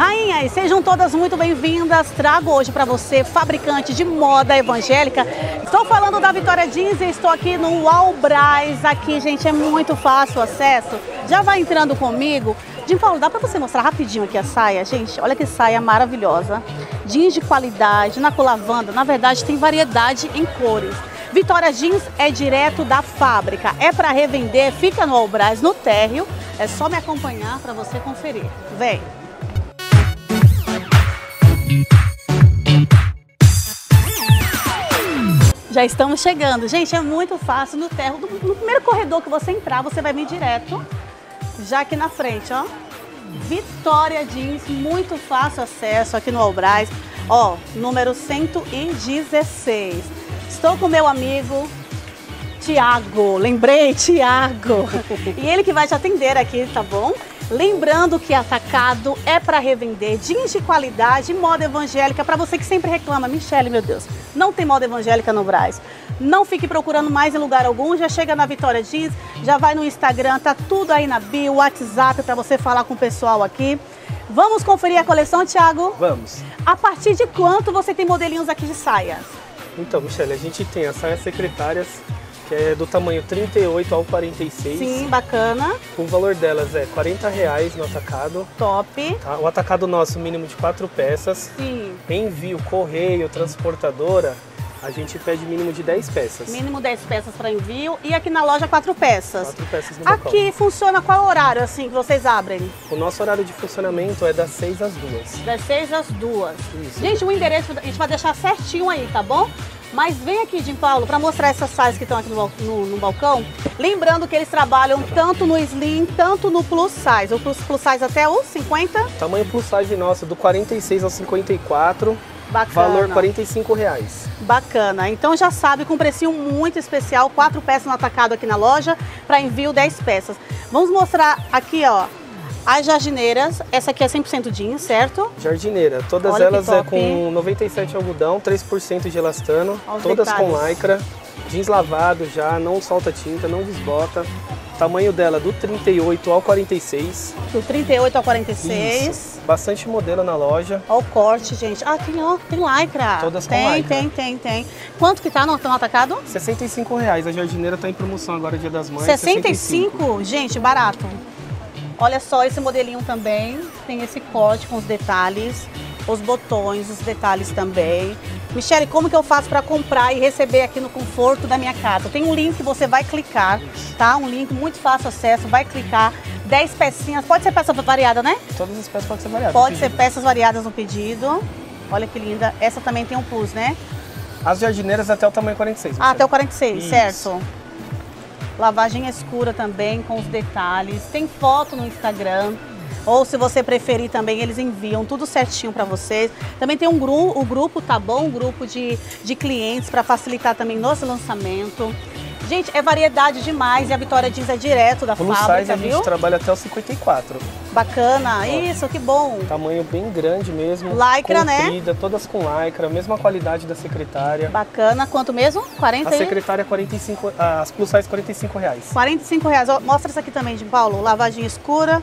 Rainhas, sejam todas muito bem-vindas. Trago hoje para você, fabricante de moda evangélica. Estou falando da Vitória Jeans e estou aqui no Albrás. Aqui, gente, é muito fácil o acesso. Já vai entrando comigo. Jim Paulo, dá para você mostrar rapidinho aqui a saia? Gente, olha que saia maravilhosa. Jeans de qualidade, na cor lavanda. Na verdade, tem variedade em cores. Vitória Jeans é direto da fábrica. É para revender, fica no Albrás, no térreo. É só me acompanhar para você conferir. Vem! Já estamos chegando. Gente, é muito fácil no terro. No primeiro corredor que você entrar, você vai vir direto. Já aqui na frente, ó. Vitória Jeans, muito fácil acesso aqui no Albrás. Ó, número 116. Estou com meu amigo Tiago. Lembrei, Tiago. E ele que vai te atender aqui, tá bom? Lembrando que atacado é para revender jeans de qualidade, moda evangélica, para você que sempre reclama, Michele, meu Deus, não tem moda evangélica no Braz. Não fique procurando mais em lugar algum, já chega na Vitória Jeans, já vai no Instagram, tá tudo aí na bio, WhatsApp para você falar com o pessoal aqui. Vamos conferir a coleção, Thiago? Vamos. A partir de quanto você tem modelinhos aqui de saias? Então, Michele, a gente tem as saias secretárias que é do tamanho 38 ao 46. Sim, bacana. O valor delas é 40 reais no atacado. Top. Tá? O atacado nosso, mínimo de quatro peças. Sim. Envio, correio, transportadora, a gente pede mínimo de 10 peças. Mínimo 10 peças para envio e aqui na loja quatro peças. Quatro peças no Aqui balcão. funciona qual horário assim que vocês abrem? O nosso horário de funcionamento é das 6 às 2. Das 6 às 2. Isso. Gente, o endereço a gente vai deixar certinho aí, tá bom? Mas vem aqui, Jim Paulo, para mostrar essas saias que estão aqui no, no- no balcão. Lembrando que eles trabalham tanto no slim, tanto no plus size. O plus, plus size até o 50. Tamanho plus size nosso, do 46 ao 54. Bacana. Valor 45 reais. Bacana. Então já sabe, com um precinho muito especial, quatro peças no atacado aqui na loja, para envio 10 peças. Vamos mostrar aqui, ó, as jardineiras. Essa aqui é 100% jeans, certo? Jardineira, todas Olha elas é com 97 algodão, 3% de elastano, Olha todas com detalhes. lycra, jeans lavado já, não solta tinta, não desbota. Tamanho dela do 38 ao 46. Do 38 ao 46. Isso. Bastante modelo na loja. Olha o corte, gente. Ah, tem, ó, tem lycra. Todas com tem, lycra. Tem, tem, tem. Quanto que tá no, no atacado? 65 reais. A jardineira tá em promoção agora, Dia das Mães. 65? Gente, barato. Olha só esse modelinho também. Tem esse corte com os detalhes, os botões, os detalhes também. Michele, como que eu faço para comprar e receber aqui no conforto da minha casa? Tem um link que você vai clicar, tá? Um link muito fácil acesso, vai clicar. 10 pecinhas, pode ser peça variada, né? Todas as peças podem ser variadas. Pode ser peças variadas no pedido. Olha que linda. Essa também tem um plus, né? As jardineiras até o tamanho 46. Ah, até o 46, Isso. certo. Lavagem escura também, com os detalhes. Tem foto no Instagram. Ou se você preferir também, eles enviam tudo certinho para vocês. Também tem um grupo, o grupo Tá Bom, um grupo de, de clientes para facilitar também nosso lançamento. Gente, é variedade demais e a Vitória Jeans é direto da Plus fábrica, size a gente viu? trabalha até o 54. Bacana, isso, que bom. Tamanho bem grande mesmo. Lycra, né? comprida, todas com lycra, mesma qualidade da secretária. Bacana, quanto mesmo? 40 A secretária é 45, as plus size 45 reais. 45 reais. Mostra isso aqui também, de Paulo. Lavagem escura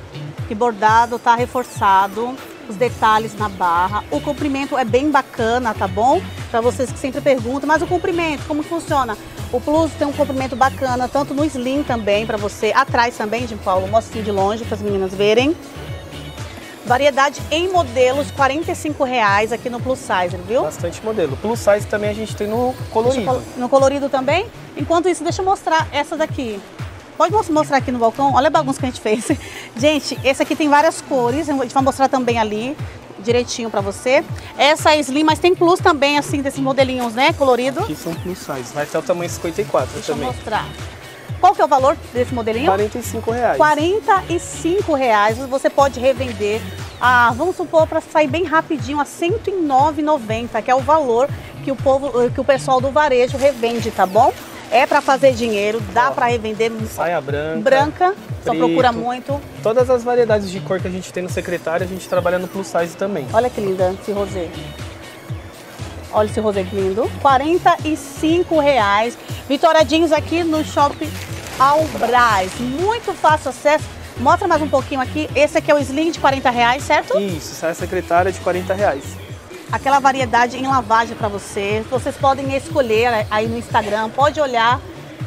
e bordado, tá reforçado. Os detalhes na barra. O comprimento é bem bacana, tá bom? Para vocês que sempre perguntam, mas o comprimento, como funciona? O Plus tem um comprimento bacana, tanto no slim também, para você. Atrás também, de Paulo. Mostra assim de longe para as meninas verem. Variedade em modelos, 45 reais aqui no Plus Size, viu? Bastante modelo. Plus size também a gente tem no colorido. colo- no colorido também. Enquanto isso, deixa eu mostrar essa daqui. Pode mos- mostrar aqui no balcão? Olha a bagunça que a gente fez. Gente, esse aqui tem várias cores. A gente vai mostrar também ali, direitinho pra você. Essa é slim, mas tem plus também, assim, desses modelinhos, né? Colorido. Aqui são plus size. Vai até o tamanho 54 Deixa eu também. mostrar. Qual que é o valor desse modelinho? 45 reais. 45 reais. Você pode revender, ah, vamos supor, para sair bem rapidinho, a R$ 109,90, que é o valor que o povo, que o pessoal do varejo revende, tá bom? É para fazer dinheiro, dá para revender Saia branca. branca, só procura muito. Todas as variedades de cor que a gente tem no secretário, a gente trabalha no plus size também. Olha que linda esse rosé. Olha esse rosé que lindo. 45 reais. Vitória Jeans aqui no Shopping Albrás. Muito fácil acesso. Mostra mais um pouquinho aqui. Esse aqui é o slim de 40 reais, certo? Isso, saia secretária de 40 reais. Aquela variedade em lavagem para você. Vocês podem escolher aí no Instagram, pode olhar.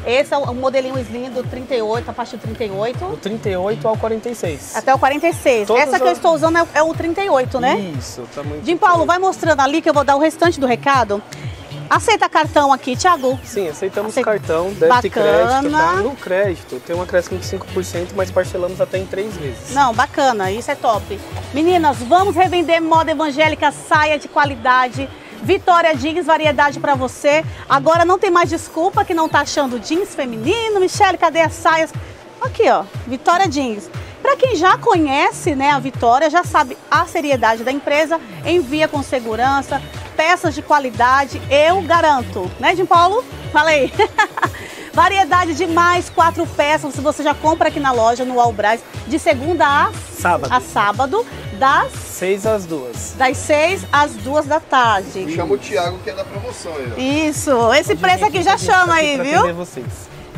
Esse é o modelinho slim do 38, a partir do 38. Do 38 ao 46. Até o 46. Todas Essa que eu estou usando é, é o 38, né? Isso, tá muito. Jim Paulo, vai mostrando ali que eu vou dar o restante do recado. Aceita cartão aqui, Thiago? Sim, aceitamos Aceita- cartão, débito e crédito, tá? No crédito tem um acréscimo de 5%, mas parcelamos até em três vezes. Não, bacana, isso é top. Meninas, vamos revender moda evangélica, saia de qualidade. Vitória Jeans, variedade pra você. Agora não tem mais desculpa que não tá achando jeans feminino. Michele, cadê as saias? Aqui, ó, Vitória Jeans. Pra quem já conhece, né, a Vitória, já sabe a seriedade da empresa, envia com segurança, peças de qualidade, eu garanto. Né, Jim Paulo? Falei. Variedade de mais quatro peças, se você já compra aqui na loja, no Albrás, de segunda a Sábado. a sábado, das, Seis às duas. das 6 às 2 da tarde. Chama o Thiago que é da promoção aí, ó. Isso, esse preço aqui já chama aí, Pra viu? vocês.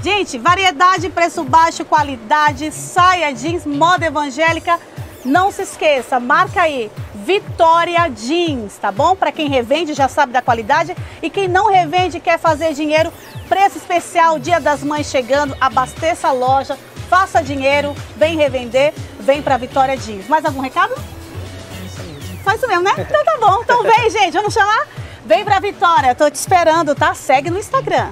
Gente, variedade, preço baixo, qualidade, saia jeans, moda evangélica. Não se esqueça, marca aí Vitória Jeans, tá bom? Para quem revende já sabe da qualidade e quem não revende quer fazer dinheiro, preço especial, Dia das Mães chegando, abasteça a loja, faça dinheiro, vem revender, vem para Vitória Jeans. Mais algum recado? Faz isso mesmo, né? Então tá bom. Então vem, gente, vamos chamar? Vem pra Vitória, tô te esperando, tá? Segue no Instagram.